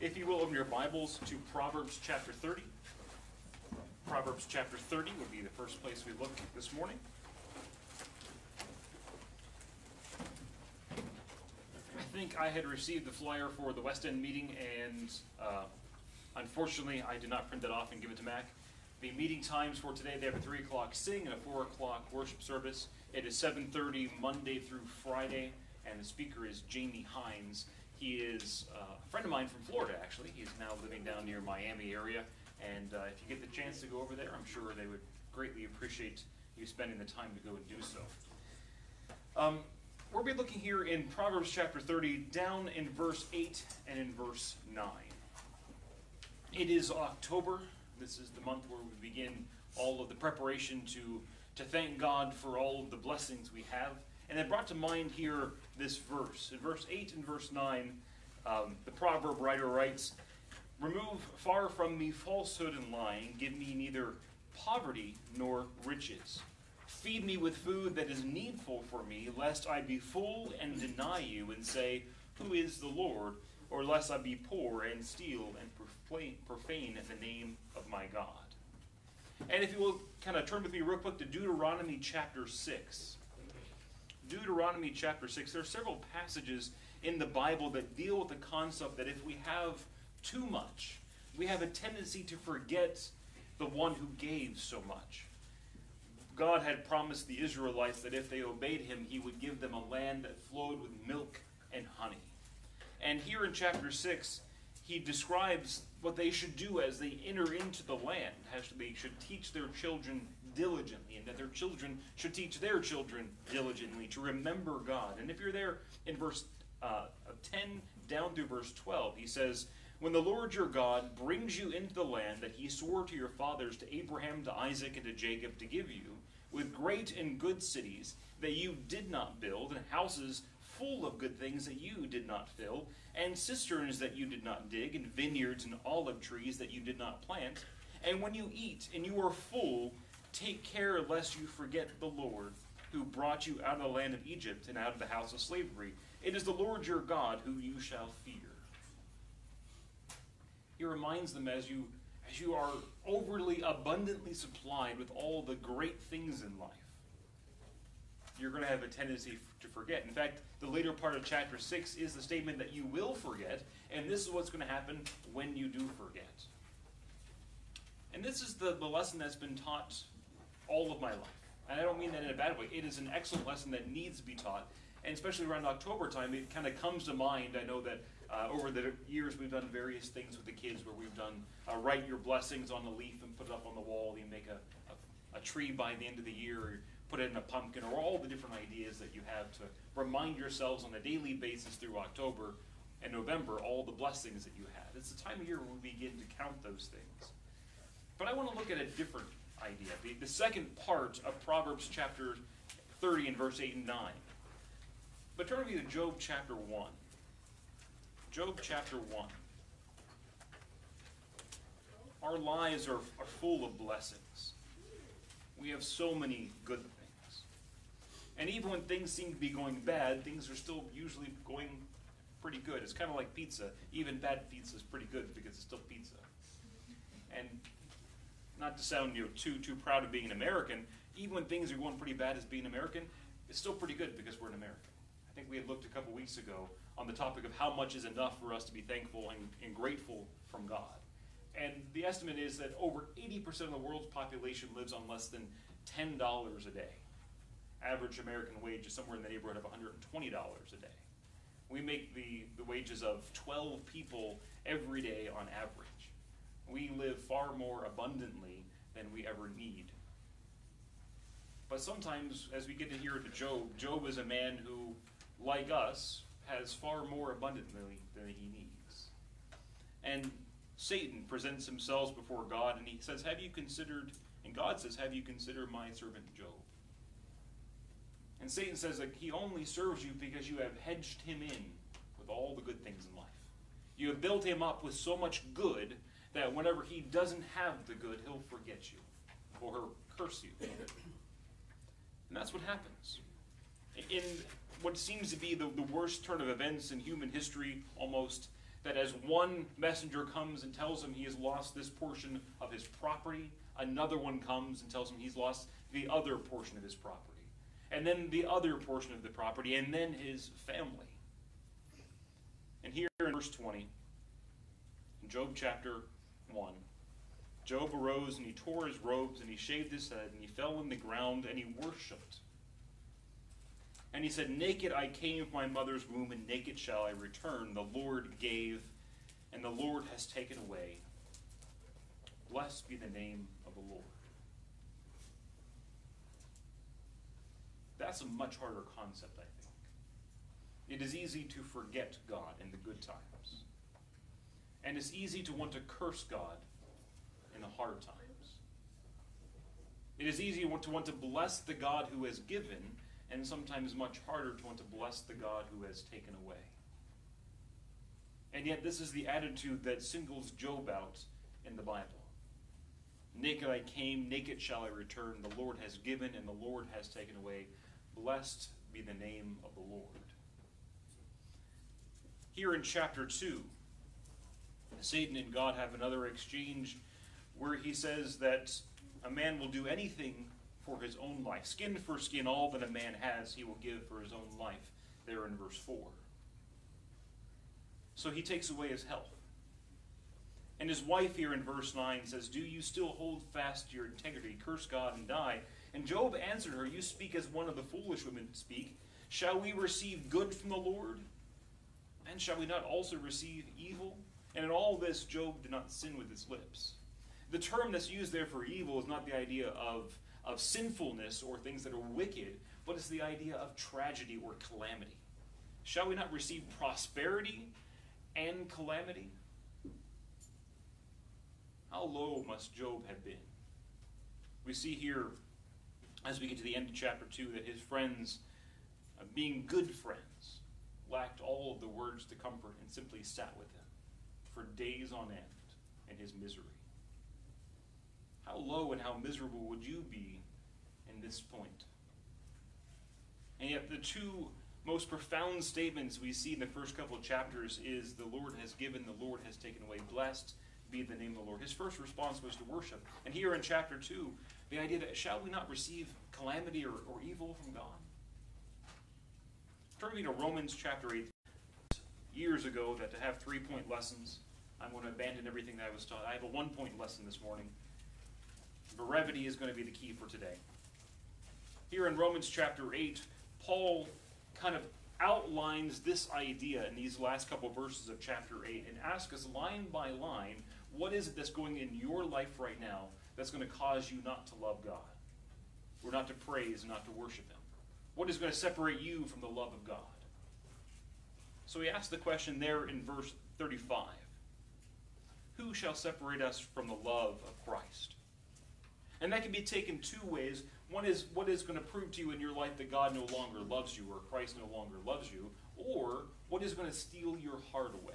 If you will, open your Bibles to Proverbs chapter 30. Proverbs chapter 30 would be the first place we look this morning. I think I had received the flyer for the West End meeting, and uh, unfortunately, I did not print that off and give it to Mac. The meeting times for today, they have a 3 o'clock sing and a 4 o'clock worship service. It is 7.30 Monday through Friday, and the speaker is Jamie Hines. He is uh, a friend of mine from Florida, actually. He's now living down near Miami area. And uh, if you get the chance to go over there, I'm sure they would greatly appreciate you spending the time to go and do so. Um, we'll be looking here in Proverbs chapter 30, down in verse 8 and in verse 9. It is October. This is the month where we begin all of the preparation to, to thank God for all of the blessings we have. And it brought to mind here this verse. In verse 8 and verse 9, um, the proverb writer writes, Remove far from me falsehood and lying, give me neither poverty nor riches. Feed me with food that is needful for me, lest I be full and deny you and say, Who is the Lord? Or lest I be poor and steal and profane the name of my God. And if you will kind of turn with me real quick to Deuteronomy chapter 6. Deuteronomy chapter 6, there are several passages in the Bible that deal with the concept that if we have too much, we have a tendency to forget the one who gave so much. God had promised the Israelites that if they obeyed him, he would give them a land that flowed with milk and honey. And here in chapter 6, he describes what they should do as they enter into the land. They should teach their children diligently, and that their children should teach their children diligently to remember God. And if you're there in verse uh, 10 down through verse 12, he says, When the Lord your God brings you into the land that he swore to your fathers, to Abraham, to Isaac, and to Jacob, to give you, with great and good cities that you did not build, and houses full of good things that you did not fill, and cisterns that you did not dig, and vineyards and olive trees that you did not plant. And when you eat and you are full, take care lest you forget the Lord, who brought you out of the land of Egypt and out of the house of slavery. It is the Lord your God who you shall fear. He reminds them as you as you are overly abundantly supplied with all the great things in life you're going to have a tendency to forget. In fact, the later part of chapter 6 is the statement that you will forget, and this is what's going to happen when you do forget. And this is the, the lesson that's been taught all of my life. And I don't mean that in a bad way. It is an excellent lesson that needs to be taught. And especially around October time, it kind of comes to mind. I know that uh, over the years we've done various things with the kids where we've done uh, write your blessings on the leaf and put it up on the wall. You make a, a, a tree by the end of the year or put it in a pumpkin, or all the different ideas that you have to remind yourselves on a daily basis through October and November all the blessings that you had. It's the time of year when we begin to count those things. But I want to look at a different idea, the, the second part of Proverbs chapter 30 and verse 8 and 9. But turn with me to Job chapter 1. Job chapter 1. Our lives are, are full of blessings. We have so many good things. and even when things seem to be going bad, things are still usually going pretty good. It's kind of like pizza. Even bad pizza is pretty good because it's still pizza. Not to sound you know, too too proud of being an American, even when things are going pretty bad as being American, it's still pretty good because we're an American. I think we had looked a couple weeks ago on the topic of how much is enough for us to be thankful and, and grateful from God. And the estimate is that over 80% of the world's population lives on less than $10 a day average American wage is somewhere in the neighborhood of $120 a day. We make the, the wages of 12 people every day on average. We live far more abundantly than we ever need. But sometimes, as we get to hear to Job, Job is a man who, like us, has far more abundantly than he needs. And Satan presents himself before God and he says, Have you considered, and God says, Have you considered my servant Job? And Satan says that he only serves you because you have hedged him in with all the good things in life. You have built him up with so much good that whenever he doesn't have the good, he'll forget you or curse you. And that's what happens. In what seems to be the, the worst turn of events in human history, almost, that as one messenger comes and tells him he has lost this portion of his property, another one comes and tells him he's lost the other portion of his property, and then the other portion of the property, and then his family. And here in verse 20, in Job chapter 1, Job arose and he tore his robes and he shaved his head and he fell on the ground and he worshipped. And he said, Naked I came from my mother's womb, and naked shall I return. The Lord gave, and the Lord has taken away. Blessed be the name of the Lord. That's a much harder concept, I think. It is easy to forget God in the good times. And it's easy to want to curse God in the hard times. It is easy to want to bless the God who has given and sometimes much harder to want to bless the God who has taken away. And yet, this is the attitude that singles Job out in the Bible. Naked I came, naked shall I return. The Lord has given, and the Lord has taken away. Blessed be the name of the Lord. Here in chapter 2, Satan and God have another exchange where he says that a man will do anything for his own life. Skin for skin, all that a man has, he will give for his own life, there in verse 4. So he takes away his health. And his wife here in verse 9 says, Do you still hold fast your integrity? Curse God and die. And Job answered her, You speak as one of the foolish women speak. Shall we receive good from the Lord? And shall we not also receive evil? And in all this, Job did not sin with his lips. The term that's used there for evil is not the idea of of sinfulness or things that are wicked, but it's the idea of tragedy or calamity. Shall we not receive prosperity and calamity? How low must Job have been? We see here, as we get to the end of chapter 2, that his friends, uh, being good friends, lacked all of the words to comfort and simply sat with him for days on end in his misery. How low and how miserable would you be in this point? And yet, the two most profound statements we see in the first couple of chapters is the Lord has given, the Lord has taken away. Blessed be the name of the Lord. His first response was to worship. And here in chapter 2, the idea that shall we not receive calamity or, or evil from God? Turn me to Romans chapter 8. Years ago, that to have three point lessons, I'm going to abandon everything that I was taught. I have a one point lesson this morning brevity is going to be the key for today. Here in Romans chapter 8, Paul kind of outlines this idea in these last couple of verses of chapter 8 and asks us line by line what is it that's going in your life right now that's going to cause you not to love God, or not to praise and not to worship Him? What is going to separate you from the love of God? So he asks the question there in verse 35 Who shall separate us from the love of Christ? And that can be taken two ways. One is what is going to prove to you in your life that God no longer loves you or Christ no longer loves you, or what is going to steal your heart away?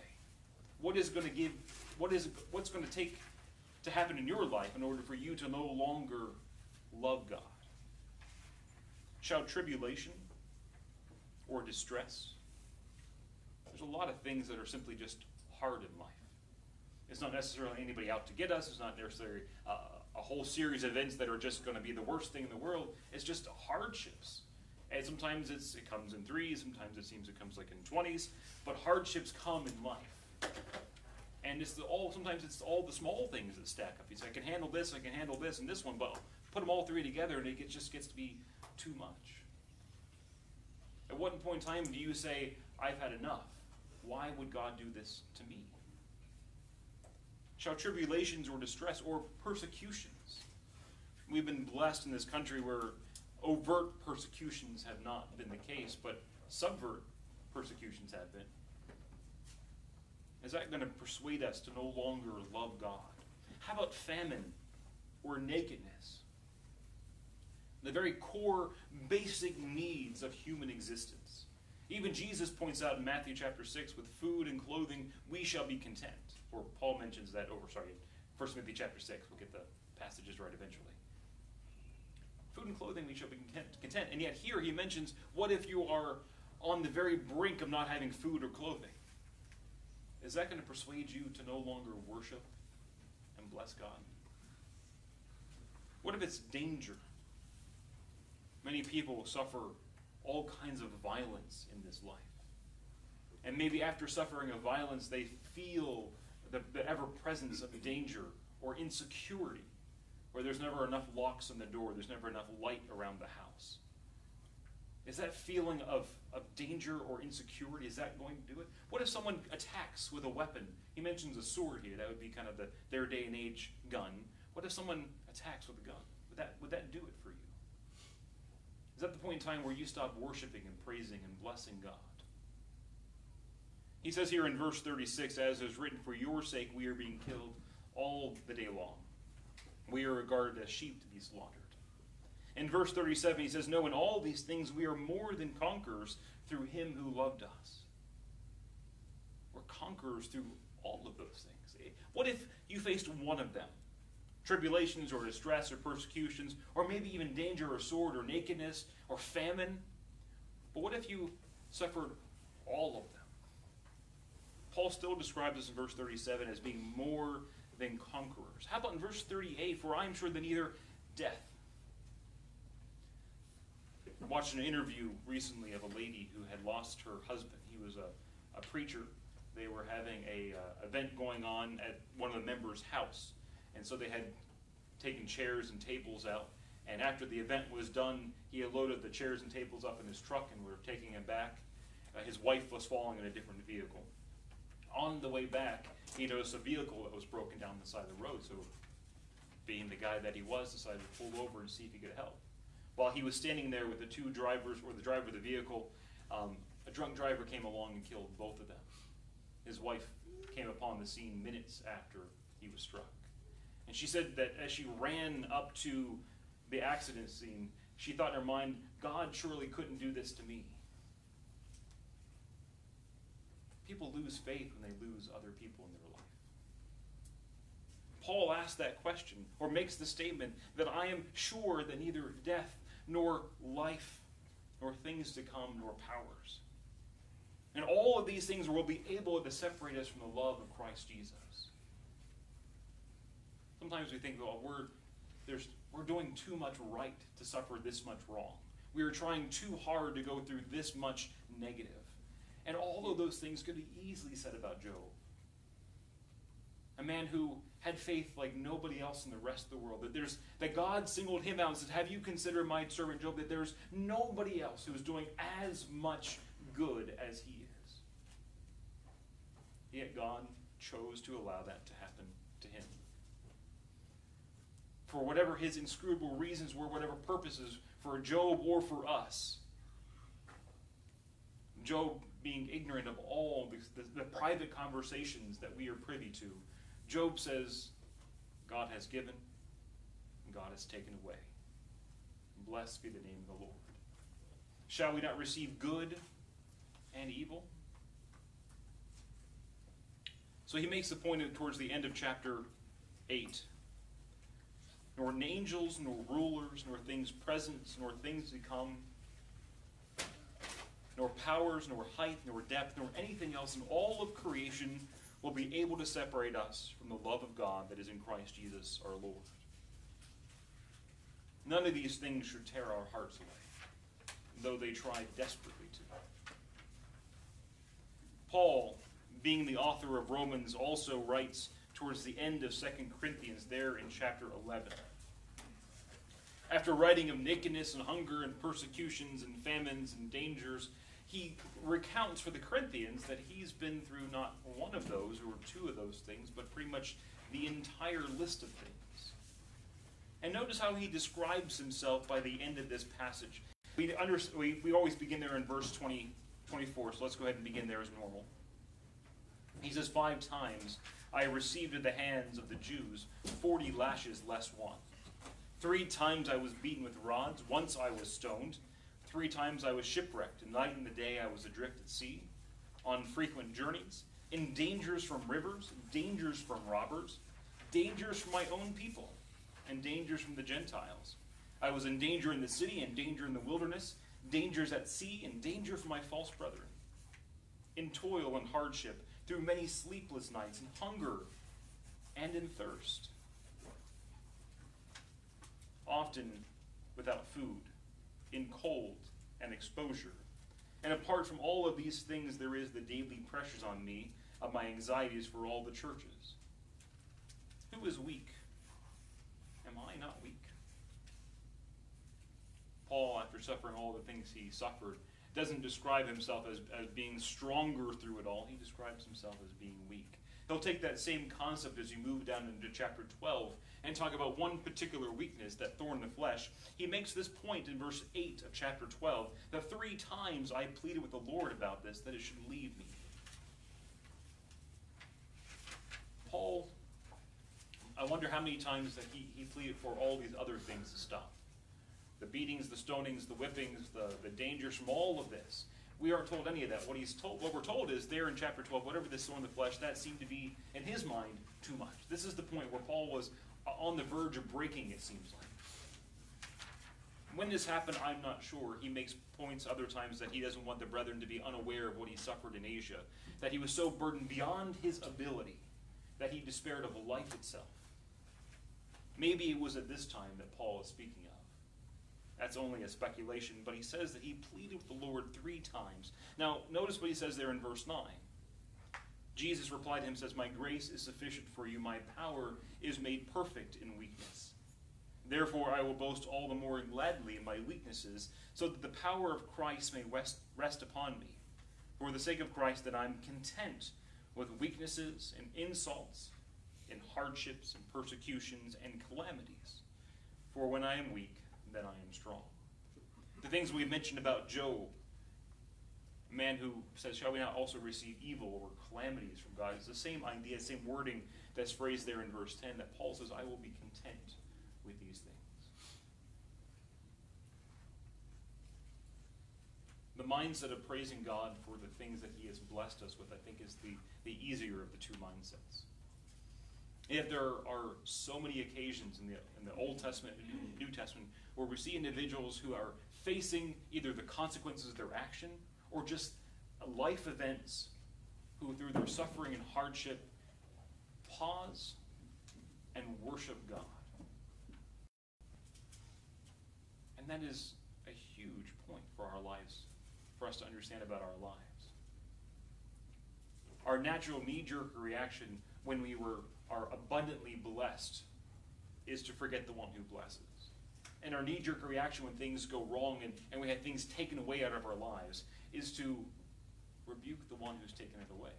What is going to give what is what's going to take to happen in your life in order for you to no longer love God? Shall tribulation or distress? There's a lot of things that are simply just hard in life. It's not necessarily anybody out to get us. It's not necessarily uh, a whole series of events that are just going to be the worst thing in the world. It's just hardships. And sometimes it's, it comes in threes, sometimes it seems it comes like in 20s, but hardships come in life. And it's the, all sometimes it's all the small things that stack up. You say, I can handle this, I can handle this, and this one, but put them all three together and it gets, just gets to be too much. At what point in time do you say, I've had enough? Why would God do this to me? Shall tribulations or distress or persecutions. We've been blessed in this country where overt persecutions have not been the case, but subvert persecutions have been. Is that going to persuade us to no longer love God? How about famine or nakedness? The very core, basic needs of human existence. Even Jesus points out in Matthew chapter 6 with food and clothing, we shall be content or Paul mentions that over, sorry, 1 Timothy chapter 6. We'll get the passages right eventually. Food and clothing we shall be content, content. And yet here he mentions, what if you are on the very brink of not having food or clothing? is that going to persuade you to no longer worship and bless God? What if it's danger? Many people suffer all kinds of violence in this life. And maybe after suffering a violence, they feel the, the ever presence of danger or insecurity, where there's never enough locks on the door, there's never enough light around the house. Is that feeling of, of danger or insecurity, is that going to do it? What if someone attacks with a weapon? He mentions a sword here, that would be kind of the, their day and age gun. What if someone attacks with a gun? Would that, would that do it for you? Is that the point in time where you stop worshiping and praising and blessing God? He says here in verse 36, as is written, For your sake we are being killed all the day long. We are regarded as sheep to be slaughtered. In verse 37, he says, No, in all these things we are more than conquerors through him who loved us. We're conquerors through all of those things. Eh? What if you faced one of them? Tribulations or distress or persecutions, or maybe even danger or sword or nakedness or famine. But what if you suffered all of them? Paul still describes us in verse 37 as being more than conquerors. How about in verse 38? For I am sure that neither death. I watched an interview recently of a lady who had lost her husband. He was a, a preacher. They were having a uh, event going on at one of the members' house, and so they had taken chairs and tables out. And after the event was done, he had loaded the chairs and tables up in his truck, and were taking him back. Uh, his wife was following in a different vehicle on the way back, he noticed a vehicle that was broken down the side of the road. So, being the guy that he was, decided to pull over and see if he could help. While he was standing there with the two drivers, or the driver of the vehicle, um, a drunk driver came along and killed both of them. His wife came upon the scene minutes after he was struck. And she said that as she ran up to the accident scene, she thought in her mind, God surely couldn't do this to me. People lose faith when they lose other people in their life. Paul asks that question, or makes the statement, that I am sure that neither death, nor life, nor things to come, nor powers. And all of these things will be able to separate us from the love of Christ Jesus. Sometimes we think, well, we're, there's, we're doing too much right to suffer this much wrong. We are trying too hard to go through this much negative. And all of those things could be easily said about Job. A man who had faith like nobody else in the rest of the world. That there's that God singled him out and said, Have you considered my servant Job? That there's nobody else who is doing as much good as he is. Yet God chose to allow that to happen to him. For whatever his inscrutable reasons were, whatever purposes for Job or for us. Job being ignorant of all the, the, the private conversations that we are privy to. Job says, God has given, and God has taken away. Blessed be the name of the Lord. Shall we not receive good and evil? So he makes the point towards the end of chapter 8. Nor angels, nor rulers, nor things present, nor things to come nor powers, nor height, nor depth, nor anything else in all of creation will be able to separate us from the love of God that is in Christ Jesus our Lord. None of these things should tear our hearts away, though they try desperately to. Paul, being the author of Romans, also writes towards the end of 2 Corinthians, there in chapter 11. After writing of nakedness and hunger and persecutions and famines and dangers, he recounts for the Corinthians that he's been through not one of those or two of those things, but pretty much the entire list of things. And notice how he describes himself by the end of this passage. We, under, we, we always begin there in verse 20, 24, so let's go ahead and begin there as normal. He says, Five times I received at the hands of the Jews 40 lashes less one. Three times I was beaten with rods. Once I was stoned. Three times I was shipwrecked, and night and the day I was adrift at sea, on frequent journeys, in dangers from rivers, dangers from robbers, dangers from my own people, and dangers from the Gentiles. I was in danger in the city, and danger in the wilderness, dangers at sea, and danger from my false brethren. In toil and hardship, through many sleepless nights, in hunger and in thirst. Often without food, in cold and exposure. And apart from all of these things, there is the daily pressures on me of my anxieties for all the churches. Who is weak? Am I not weak? Paul, after suffering all the things he suffered, doesn't describe himself as, as being stronger through it all. He describes himself as being weak. He'll take that same concept as you move down into chapter 12 and talk about one particular weakness, that thorn in the flesh. He makes this point in verse 8 of chapter 12 that three times I pleaded with the Lord about this, that it should leave me. Paul, I wonder how many times that he, he pleaded for all these other things to stop the beatings, the stonings, the whippings, the, the dangers from all of this. We aren't told any of that. What he's told, what we're told is there in chapter 12, whatever this thorn in the flesh, that seemed to be, in his mind, too much. This is the point where Paul was uh, on the verge of breaking, it seems like. When this happened, I'm not sure. He makes points other times that he doesn't want the brethren to be unaware of what he suffered in Asia, that he was so burdened beyond his ability that he despaired of life itself. Maybe it was at this time that Paul is speaking of. That's only a speculation, but he says that he pleaded with the Lord three times. Now, notice what he says there in verse 9. Jesus replied to him, says, My grace is sufficient for you, my power is made perfect in weakness. Therefore, I will boast all the more gladly in my weaknesses, so that the power of Christ may rest, rest upon me. For the sake of Christ, that I'm content with weaknesses and insults, and hardships and persecutions and calamities. For when I am weak, then I am strong. The things we mentioned about Job, a man who says, Shall we not also receive evil or calamities from God? It's the same idea, same wording that's phrased there in verse 10 that Paul says, I will be content with these things. The mindset of praising God for the things that He has blessed us with, I think, is the, the easier of the two mindsets. Yet there are so many occasions in the, in the Old Testament and New Testament where we see individuals who are facing either the consequences of their action or just life events who, through their suffering and hardship, pause and worship God. And that is a huge point for our lives, for us to understand about our lives. Our natural knee jerk reaction when we were, are abundantly blessed is to forget the one who blesses. And our knee jerk reaction when things go wrong and, and we have things taken away out of our lives is to rebuke the one who's taken it away.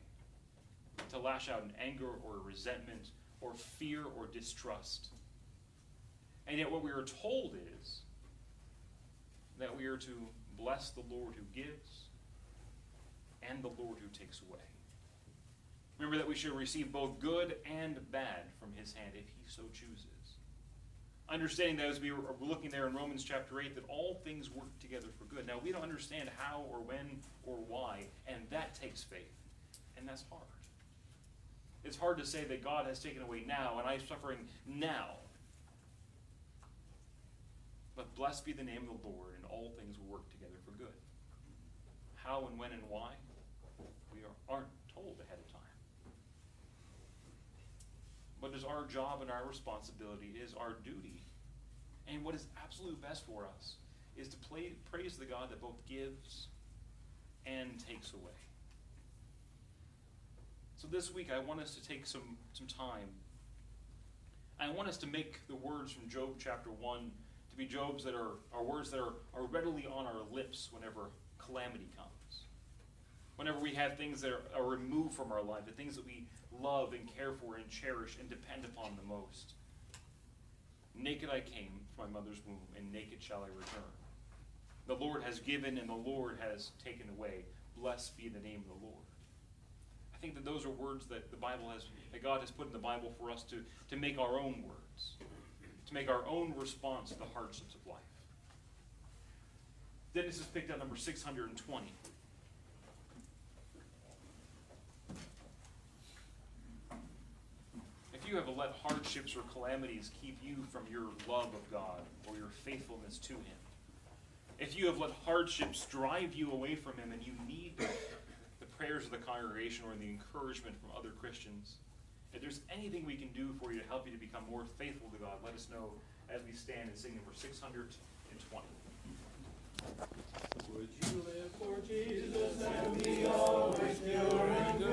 To lash out in anger or resentment or fear or distrust. And yet, what we are told is that we are to bless the Lord who gives and the Lord who takes away. Remember that we should receive both good and bad from his hand if he so chooses. Understanding that as we were looking there in Romans chapter 8, that all things work together for good. Now, we don't understand how or when or why, and that takes faith. And that's hard. It's hard to say that God has taken away now and I'm suffering now. But blessed be the name of the Lord, and all things will work together for good. How and when and why, we are, aren't told ahead of time. What is our job and our responsibility, is our duty. And what is absolute best for us is to play, praise the God that both gives and takes away. So this week, I want us to take some, some time. I want us to make the words from Job chapter 1 to be Job's that are, are words that are, are readily on our lips whenever calamity comes. Whenever we have things that are, are removed from our life, the things that we love and care for and cherish and depend upon the most. Naked I came from my mother's womb, and naked shall I return. The Lord has given, and the Lord has taken away. Blessed be the name of the Lord. I think that those are words that the Bible has, that God has put in the Bible for us to, to make our own words, to make our own response to the hardships of life. Dennis has picked out number 620. you have let hardships or calamities keep you from your love of God or your faithfulness to Him, if you have let hardships drive you away from Him and you need the prayers of the congregation or the encouragement from other Christians, if there's anything we can do for you to help you to become more faithful to God, let us know as we stand and sing number 620. Would you live for Jesus and be always pure and good?